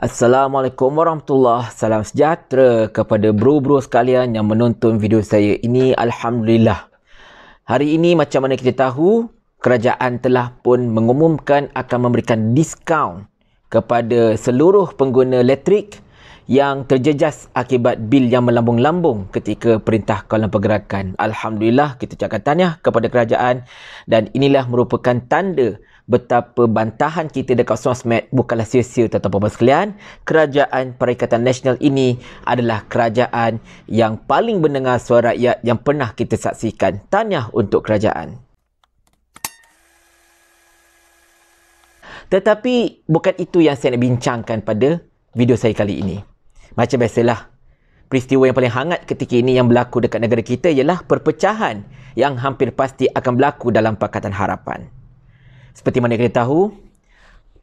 Assalamualaikum warahmatullahi Salam sejahtera kepada bro-bro sekalian yang menonton video saya ini. Alhamdulillah. Hari ini macam mana kita tahu, kerajaan telah pun mengumumkan akan memberikan diskaun kepada seluruh pengguna elektrik yang terjejas akibat bil yang melambung-lambung ketika perintah kawalan pergerakan. Alhamdulillah kita cakap tahniah kepada kerajaan dan inilah merupakan tanda betapa bantahan kita dekat sosmed bukanlah sia-sia tuan-tuan puan sekalian. Kerajaan Perikatan Nasional ini adalah kerajaan yang paling mendengar suara rakyat yang pernah kita saksikan. Tanya untuk kerajaan. Tetapi bukan itu yang saya nak bincangkan pada video saya kali ini. Macam biasalah, peristiwa yang paling hangat ketika ini yang berlaku dekat negara kita ialah perpecahan yang hampir pasti akan berlaku dalam Pakatan Harapan. Seperti mana kita tahu,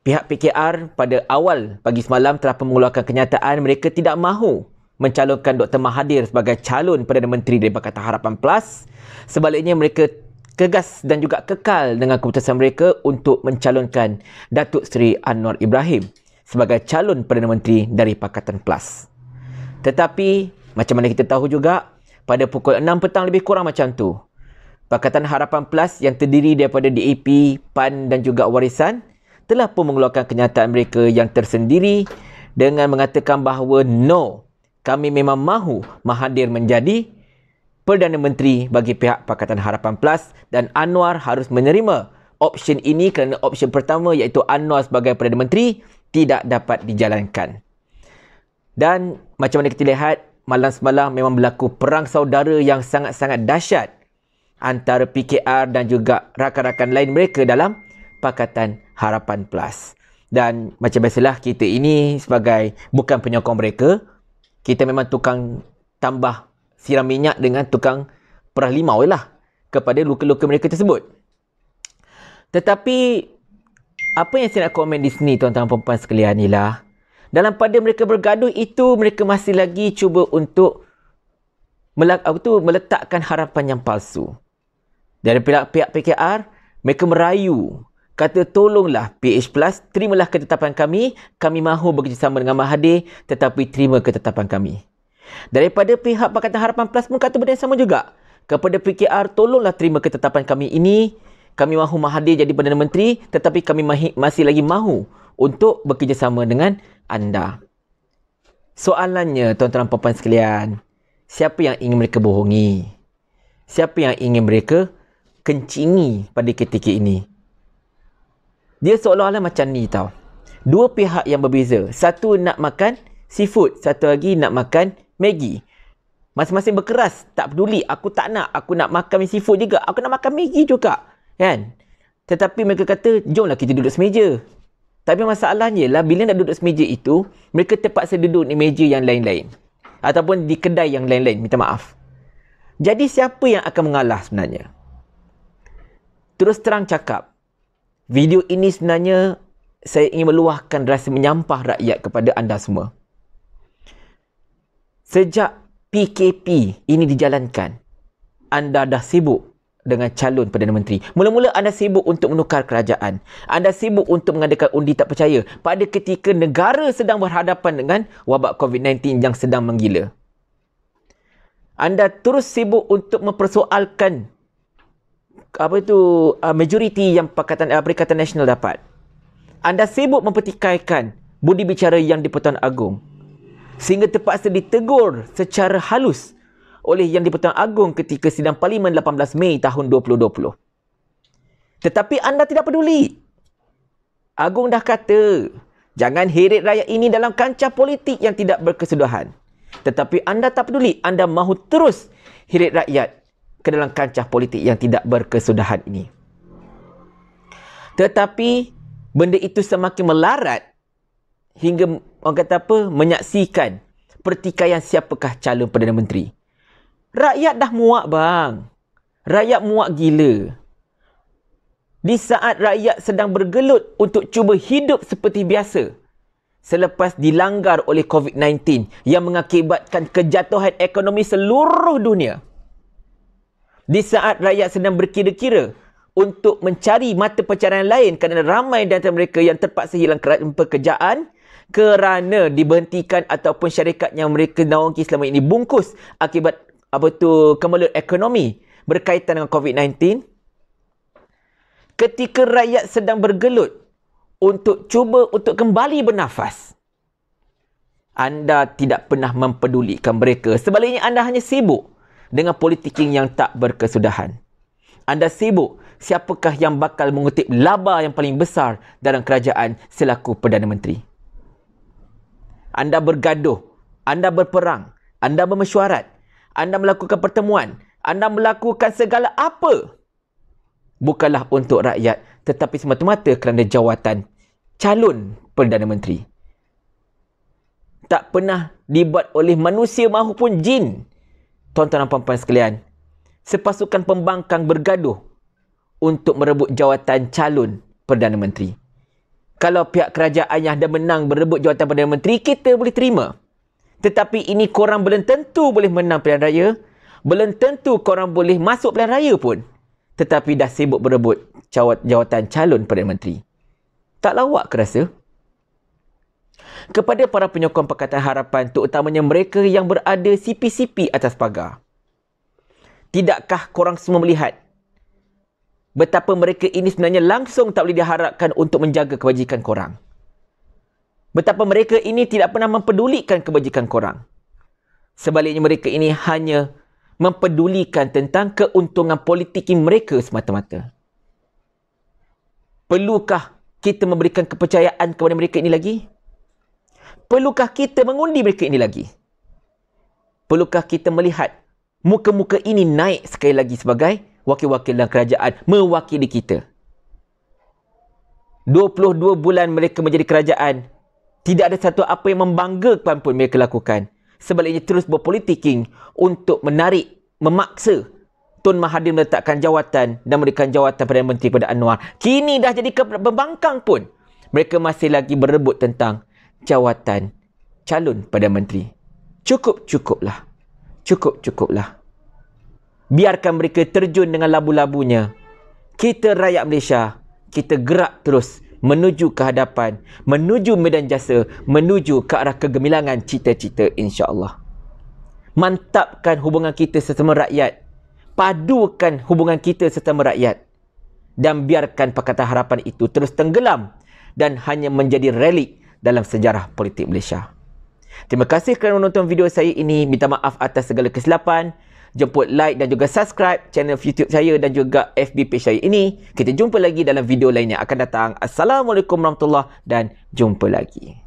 pihak PKR pada awal pagi semalam telah mengeluarkan kenyataan mereka tidak mahu mencalonkan Dr. Mahathir sebagai calon Perdana Menteri dari Pakatan Harapan Plus. Sebaliknya mereka kegas dan juga kekal dengan keputusan mereka untuk mencalonkan Datuk Seri Anwar Ibrahim sebagai calon Perdana Menteri dari Pakatan Plus. Tetapi, macam mana kita tahu juga, pada pukul 6 petang lebih kurang macam tu, Pakatan Harapan Plus yang terdiri daripada DAP, PAN dan juga Warisan telah pun mengeluarkan kenyataan mereka yang tersendiri dengan mengatakan bahawa no, kami memang mahu Mahathir menjadi Perdana Menteri bagi pihak Pakatan Harapan Plus dan Anwar harus menerima option ini kerana option pertama iaitu Anwar sebagai Perdana Menteri tidak dapat dijalankan. Dan macam mana kita lihat, malam semalam memang berlaku perang saudara yang sangat-sangat dahsyat antara PKR dan juga rakan-rakan lain mereka dalam Pakatan Harapan Plus. Dan macam biasalah kita ini sebagai bukan penyokong mereka, kita memang tukang tambah siram minyak dengan tukang perah limau lah kepada luka-luka mereka tersebut. Tetapi apa yang saya nak komen di sini tuan-tuan dan puan sekalian ialah dalam pada mereka bergaduh itu mereka masih lagi cuba untuk meletakkan harapan yang palsu. Dari pihak, pihak PKR, mereka merayu. Kata tolonglah PH Plus, terimalah ketetapan kami. Kami mahu bekerjasama dengan Mahathir tetapi terima ketetapan kami. Daripada pihak Pakatan Harapan Plus pun kata benda yang sama juga. Kepada PKR, tolonglah terima ketetapan kami ini. Kami mahu Mahathir jadi Perdana Menteri tetapi kami masih lagi mahu untuk bekerjasama dengan anda. Soalannya, tuan-tuan dan puan sekalian, siapa yang ingin mereka bohongi? Siapa yang ingin mereka kencingi pada ketika ini. Dia seolah-olah macam ni tau. Dua pihak yang berbeza. Satu nak makan seafood. Satu lagi nak makan Maggi. Masing-masing berkeras. Tak peduli. Aku tak nak. Aku nak makan seafood juga. Aku nak makan Maggi juga. Kan? Tetapi mereka kata, jomlah kita duduk semeja. Tapi masalahnya lah, bila nak duduk semeja itu, mereka terpaksa duduk di meja yang lain-lain. Ataupun di kedai yang lain-lain. Minta maaf. Jadi siapa yang akan mengalah sebenarnya? Terus terang cakap, video ini sebenarnya saya ingin meluahkan rasa menyampah rakyat kepada anda semua. Sejak PKP ini dijalankan, anda dah sibuk dengan calon Perdana Menteri. Mula-mula anda sibuk untuk menukar kerajaan. Anda sibuk untuk mengadakan undi tak percaya pada ketika negara sedang berhadapan dengan wabak COVID-19 yang sedang menggila. Anda terus sibuk untuk mempersoalkan apa itu uh, majoriti yang Pakatan uh, Perikatan Nasional dapat. Anda sibuk mempertikaikan budi bicara yang di-Pertuan Agong sehingga terpaksa ditegur secara halus oleh yang di-Pertuan Agong ketika sidang parlimen 18 Mei tahun 2020. Tetapi anda tidak peduli. Agong dah kata, jangan heret rakyat ini dalam kancah politik yang tidak berkesudahan. Tetapi anda tak peduli, anda mahu terus heret rakyat ke dalam kancah politik yang tidak berkesudahan ini. Tetapi benda itu semakin melarat hingga orang kata apa menyaksikan pertikaian siapakah calon Perdana Menteri. Rakyat dah muak bang. Rakyat muak gila. Di saat rakyat sedang bergelut untuk cuba hidup seperti biasa selepas dilanggar oleh COVID-19 yang mengakibatkan kejatuhan ekonomi seluruh dunia. Di saat rakyat sedang berkira-kira untuk mencari mata pencarian lain kerana ramai antara mereka yang terpaksa hilang pekerjaan kerana diberhentikan ataupun syarikat yang mereka naungi selama ini bungkus akibat apa tu kemelut ekonomi berkaitan dengan COVID-19 ketika rakyat sedang bergelut untuk cuba untuk kembali bernafas anda tidak pernah mempedulikan mereka. Sebaliknya anda hanya sibuk dengan politiking yang tak berkesudahan anda sibuk siapakah yang bakal mengutip laba yang paling besar dalam kerajaan selaku Perdana Menteri. Anda bergaduh, anda berperang, anda bermesyuarat, anda melakukan pertemuan, anda melakukan segala apa. Bukanlah untuk rakyat tetapi semata-mata kerana jawatan calon Perdana Menteri. Tak pernah dibuat oleh manusia maupun jin. Tuan-tuan dan puan-puan sekalian, sepasukan pembangkang bergaduh untuk merebut jawatan calon Perdana Menteri. Kalau pihak kerajaan yang dah menang berebut jawatan Perdana Menteri, kita boleh terima. Tetapi ini korang belum tentu boleh menang pilihan raya. Belum tentu korang boleh masuk pilihan raya pun. Tetapi dah sibuk berebut jawatan calon Perdana Menteri. Tak lawak ke rasa? Kepada para penyokong Pakatan Harapan, terutamanya mereka yang berada CP-CP atas pagar. Tidakkah korang semua melihat betapa mereka ini sebenarnya langsung tak boleh diharapkan untuk menjaga kebajikan korang. Betapa mereka ini tidak pernah mempedulikan kebajikan korang. Sebaliknya mereka ini hanya mempedulikan tentang keuntungan politik mereka semata-mata. Perlukah kita memberikan kepercayaan kepada mereka ini lagi? Perlukah kita mengundi mereka ini lagi? Perlukah kita melihat muka-muka ini naik sekali lagi sebagai wakil-wakil dalam kerajaan mewakili kita. 22 bulan mereka menjadi kerajaan. Tidak ada satu apa yang membanggakan pun mereka lakukan. Sebaliknya terus berpolitiking untuk menarik, memaksa Tun Mahathir meletakkan jawatan dan memberikan jawatan pada Menteri pada Anwar. Kini dah jadi pembangkang pun. Mereka masih lagi berebut tentang jawatan calon pada Menteri. Cukup-cukuplah. Cukup-cukuplah biarkan mereka terjun dengan labu-labunya. Kita rakyat Malaysia, kita gerak terus menuju ke hadapan, menuju medan jasa, menuju ke arah kegemilangan cita-cita insya-Allah. Mantapkan hubungan kita sesama rakyat. Padukan hubungan kita sesama rakyat. Dan biarkan Pakatan Harapan itu terus tenggelam dan hanya menjadi relik dalam sejarah politik Malaysia. Terima kasih kerana menonton video saya ini. Minta maaf atas segala kesilapan jemput like dan juga subscribe channel YouTube saya dan juga FB page saya ini. Kita jumpa lagi dalam video lain yang akan datang. Assalamualaikum warahmatullahi dan jumpa lagi.